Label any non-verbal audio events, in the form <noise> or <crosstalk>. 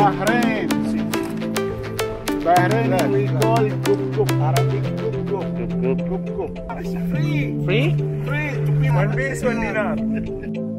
Bahrain. Bahrain, we call gub Arabic gub gub. Gub gub. Free. Free? Free. One piece, one dinar. <laughs>